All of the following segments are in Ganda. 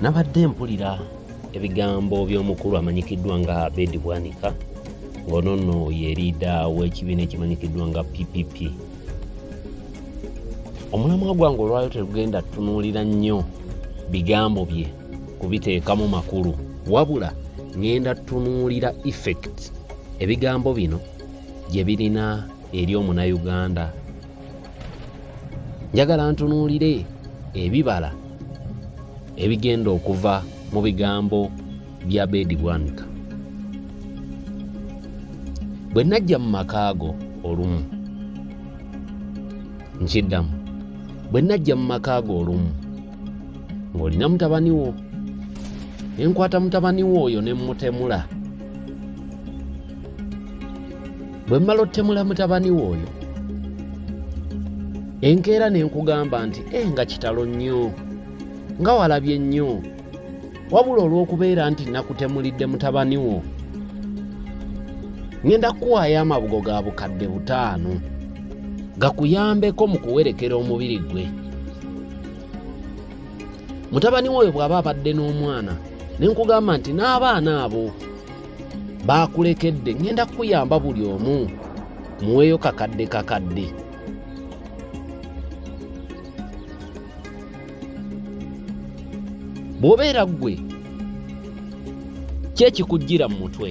nabadde mpulira ebigambo by'omukulu amanyikiddwa nga bedi bwanika ng'ono nno yeriida w'ekibiina ekimanyikiddwa nga ppp omulamwa gwange olwayo tegenda tunuulira nnyo bigambo bye kubiteekamu makulu wabula ŋŋenda tunuulira effect. Ebigambo bino gye birina eri omunayuganda njagala ntunuulire ebibala ebigenda okuva mu bigambo bya bedi bwanika. Bwe najja mu makaago olumu nkiddamu. Bwe najja mu makaago olumu ng'olina mutabani wo ne nkwata mutabani wo oyo ne mmutemula. Bwe mmala ottemula mutabani wo oyo enkeera ne nkugamba nti e nga kitalo nnyo nga walabye nnyo wabula olw'okubeera nti nakutemulidde mutabani wo. Ŋŋenda kukuwaayo amabugo ga bukadde butaano gakuyambeko mu kuwerekera omubiri gwe. Mutabani wo oyo bw'aba abadde n'omwana ne nkugamba nti n'abaana abo baakulekedde ŋŋenda kukuyamba buli omu muweeyo kakadde kakadde bw'obeera ggwe kyekikujjira mu mutwe?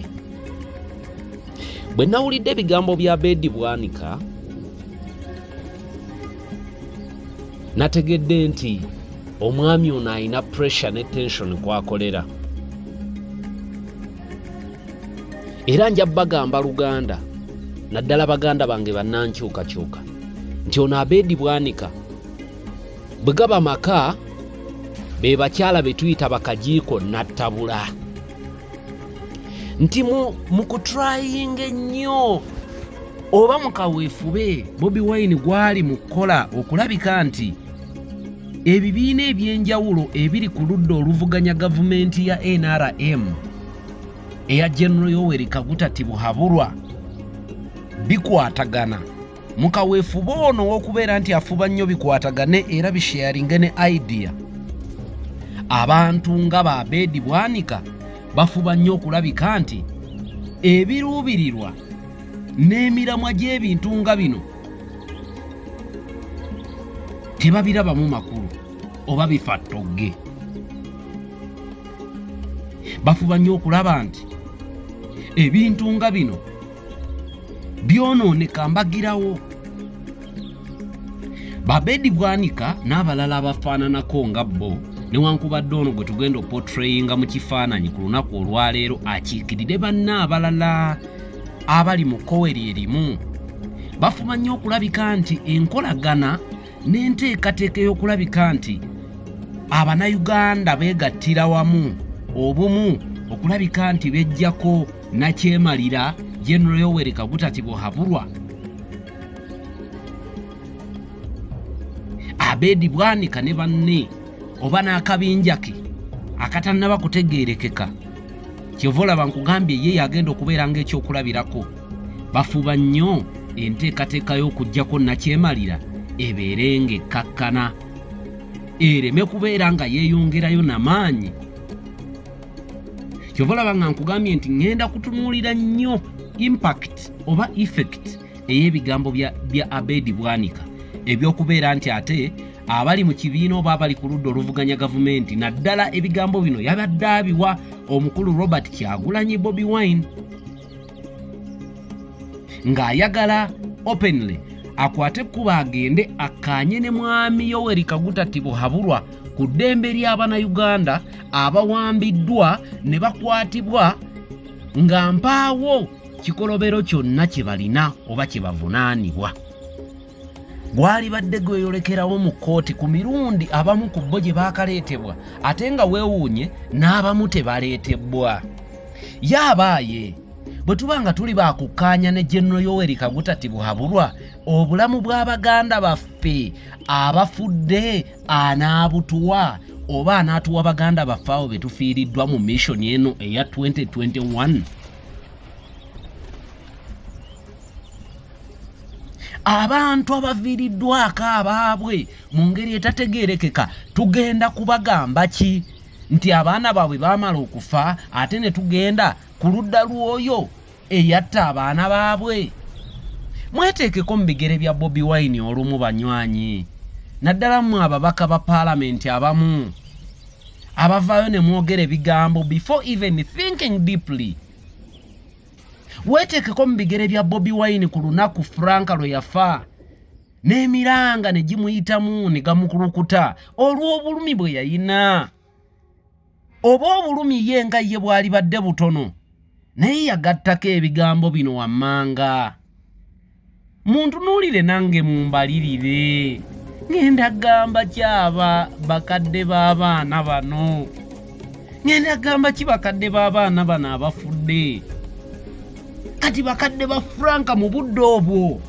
Bwe nawulidde ebigambo bya beedi bwanika nategedde nti omwami ono alina pressure ne tension kwakolera. Era nja bagamba luganda naddala baganda bange bannankyukakyuka nti ono abeedi bwanika bwe gaba maka be bakyala be tuyita bakajiiko nattabula nti mu kutrayinga ennyo oba mu kaweefube bobi wine gwali mu kukola okulabika nti ebibiina ebyenjawulo ebiri ku ludda oluvuganya gavumenti ya nrm eya general yoweri kaguta tibuhabulwa bikwatagana. Mu kaweefube ono w'okubeera nti afuba nnyo bikwatagane era bisharinge ne idea abantu nga babeedi bwanika bafuba nnyo okulabika nti ebiruubirirwa n'emiramwa gy'ebintu nga bino tebabirabamu makulu oba bifa ttogge bafuba nnyo okulaba nti ebintu nga bino byonooneka mbagirawo. Babeedi bwanika n'abalala abafaananako nga bo newankubadde ono gwe tugenda opotrayinga mu kifaananyi ku lunaku olwaleero akiikirire banna abalala abali mu koweri erimu. Bafuba nnyo okulabika nti enkolagana n'enteekateeka ey'okulabika nti abanayuganda beegattira wamu obumu okulabika nti bejjako nakyemalira general yoweri kaguta tibuhabulwa abeedi bwanika ne banne oba n'akabinja ke akatannaba kutegeerekeka. Kyova olaba nkugambye ye yagenda okubeera ng'ekyokulabirako. Bafuba nnyo enteekateeka y'okugjako nakyemalira ebeere ng'ekkakkana. Ereme kubeera nga yeeyongerayo n'amaanyi kyova olaba nga nkugambye nti ŋŋenda kutunuulira nnyo impact oba effect ey'ebigambo bya abeedi bwanika ebyokubeera nti ate abali mu kibiina oba abali ku ludda oluvuganya gavumenti naddala ebigambo bino yabadde abiwa omukulu robert kyagulanyi bobi wine ng'ayagala openly akwate ekkuba agende akkaanye ne mwami yoweri kaguta tibuhabulwa ku ddembe ly'abanayuganda abawambiddwa ne bakwatibwa nga mpaawo kikolobero kyonna kye balina oba kye bavunaanibwa gwali badde gweyolekerawo mu kkooti ku mirundi abamu ku bo gye baakaleetebwa ate nga weewuunye n'abamu tebaleetebwa. Ye abaaye bwe tuba nga tuli baakukkaanya ne general yoweri kaguta tibuhabulwa obulamu bw'abaganda baffe abafudde anaabutuwa oba anaatuwa baganda baffe abo be tufiiriddwa mu missioni eno eya 2021 abantu abaviiriddwako abaabwe mu ngeri etategeerekeka tugenda kubagamba ki? Nti abaana baabwe baamala okufa ate ne tugenda ku ludda lw'oyo eyatta abaana baabwe. Mweteekeko mu bigere bya bobi wine olumu banywanyi. Naddala mmwe ababaka ba paalamenti abamu. Abavaayo ne mwogera ebigambo before even thinking deeply weeteekeko mu bigere bya bobi wine ku lunaku franka lwe yafa n'emiranga ne gimuyitamu ne gamukulukuta olw'obulumi bwe yayina. Oba obulumi ye nga ye bwali badde butono naye yagattako ebigambo bino wammanga. Muntunuulire nange mumbalirire ŋŋenda gamba kyaba bakadde b'abaana bano ŋŋenda gamba ki bakadde b'abaana bano abafudde kati bakadde ba franka mu budde obwo.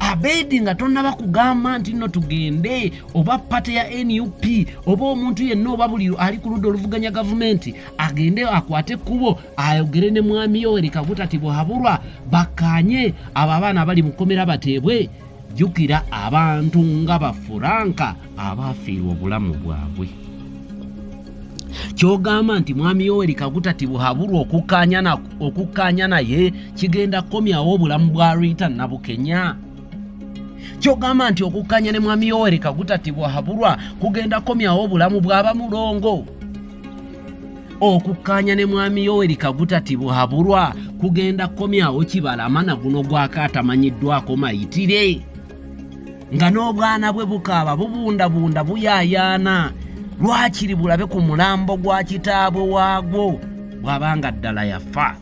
Abedi nga tonnaba kugamba nti nno tugende oba pate ya nup oba omuntu yenna oba buli ali ku ludda oluvuganya gavumenti agende akwate ekkubo ayogere ne mwami yoweri kaguta ti bwabulwa bakanye abo abaana abali mu kkomera bateebwe jjukira abantu nga bafuranka abaafiirwa obulamu bwabwe kyogamba nti mwami yoweri kaguta ti bwehabulwa okukkaanya naye kigenda kukomyawo obulamu bwa rita nabukenya kyogamba nti okukkanya ne mwami yoweri kaguta ti bwahabulwa kugenda komyawo obulamu bwaba mulongo okukkanya ne mwami yoweri kaguta ti bwahabulwa kugenda komyawo kibalama na guno gwakaatamanyiddwako mayitire. Nga n'obwana bwe bukaaba bubundabunda buyaayaana lwakiri bulabe ku mulambo gwa kitaabwe waagwo? Bw'abanga ddala yafa.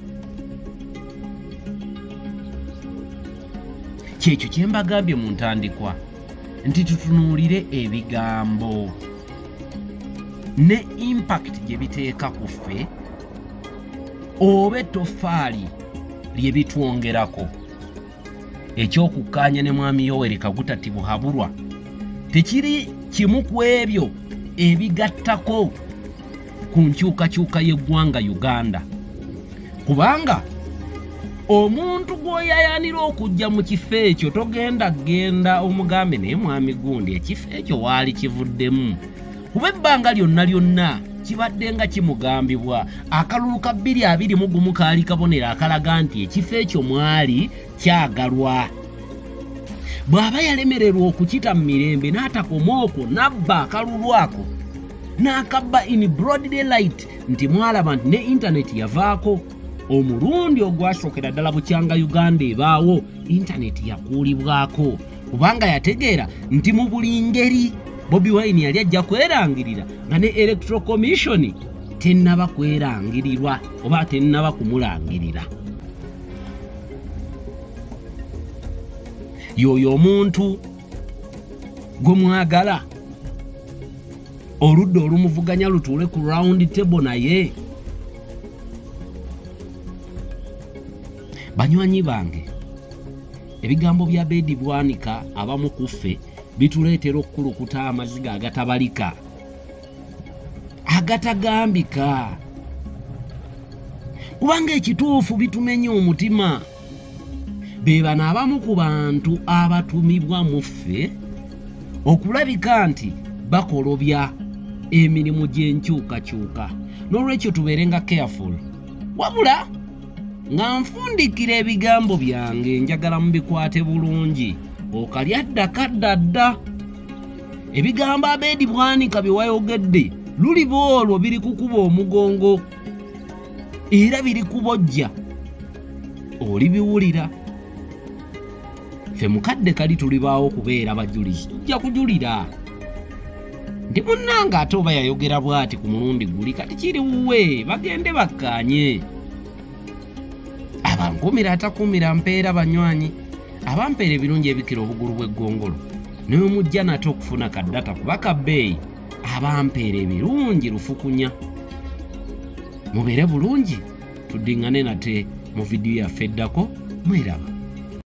Kyekyo kye mbagambye mu ntandikwa nti tutunuulire ebigambo. Ne impakiti gye biteeka ku ffe oba ettofaali lye bitwongerako. Ekyokukkaanya ne mwami yoweri kaguta ti buhabulwa tekiri kimu ku ebyo ebigattako ku nkyukakyuka y'eggwanga uganda. Kubanga omuntu gw'oyayanira okujja mu kifo ekyo togenda genda omugambe naye mwami gundi ekifo ekyo waali kivuddemu. Kuba ebbanga lyonna lyonna kibadde nga kimugambibwa akalulu ka bbiri abiri mu gumu kaali kabonero akalaga nti ekifo ekyo mwali kyagalwa bw'aba yalemererwa okukita mu mirembe n'atakoma okwo n'abba akalulu ako n'akabba in broad daylight nti mwalaba nti ne intaneti yavaako omulundi ogwasookera ddala bukyanga uganda ebaawo intaneti yakuulibwako. Kubanga yategeera nti mu buli ngeri bobi wine yali ajja kwerangirira nga ne electoral commission tennaba kwerangirirwa oba tennaba kumulangirira y'oyo omuntu gwe mwagala oludda olumuvuganya lutuule ku round table naye. Banywanyi bange ebigambo bya beedi bwanika abamu ku ffe bituleetera okukulukuta amaziga agatabalika. Agatagambika. Kubanga ekituufu bitumenya omutima be bano abamu ku bantu abatumibwa mu ffe okulabika nti bakolobya emirimu gy'enkyukakyuka. N'olwekyo tubeere nga careful. Wabula nga nfundikira ebigambo byange njagala mubikwate bulungi. Okalya ddaka ddadda ebigambo abeedi bwanika bye wayogedde luliba olwo biri kukuba omugongo era biri kubojja olibiwulira ffe mukadde kali tulibaawo kubeera bajulizi tujja kujulira. Nti munnanga ate oba yayogera bw'ati ku mulundi guli kati kiri wuwe bagende bakkaanye. Abankumira atakumira mpeera banywanyi. Abampeera ebirungi ebikira obugulu bw'eggongolo. Naye mujja nate okufuna kaddata kuba kabbeeyi abampeera ebirungi lufukunya. Mubeere bulungi tuddiŋŋane nate mu vidiyo yaffe eddako mweraba